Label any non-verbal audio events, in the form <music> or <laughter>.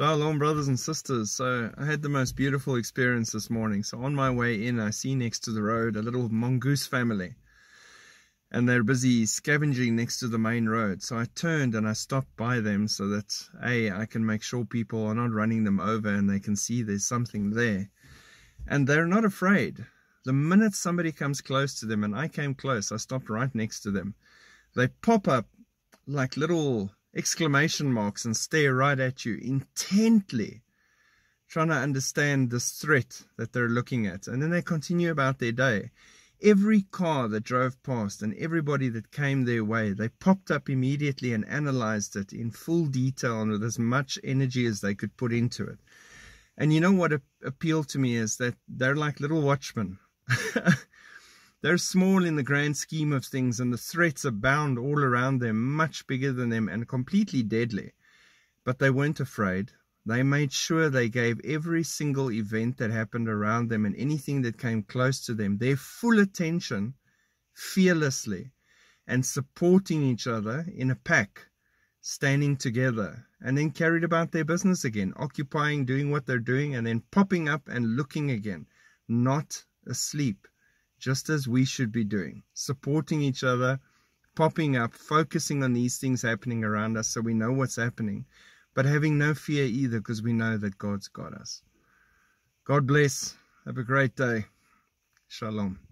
Shalom, brothers and sisters. So, I had the most beautiful experience this morning. So, on my way in, I see next to the road a little mongoose family. And they're busy scavenging next to the main road. So, I turned and I stopped by them so that, A, I can make sure people are not running them over and they can see there's something there. And they're not afraid. The minute somebody comes close to them, and I came close, I stopped right next to them, they pop up like little exclamation marks and stare right at you intently, trying to understand this threat that they're looking at. And then they continue about their day. Every car that drove past and everybody that came their way, they popped up immediately and analyzed it in full detail and with as much energy as they could put into it. And you know what appealed to me is that they're like little watchmen. <laughs> They're small in the grand scheme of things, and the threats abound all around them, much bigger than them and completely deadly. But they weren't afraid. They made sure they gave every single event that happened around them and anything that came close to them their full attention, fearlessly, and supporting each other in a pack, standing together, and then carried about their business again, occupying, doing what they're doing, and then popping up and looking again, not asleep just as we should be doing, supporting each other, popping up, focusing on these things happening around us so we know what's happening, but having no fear either because we know that God's got us. God bless. Have a great day. Shalom.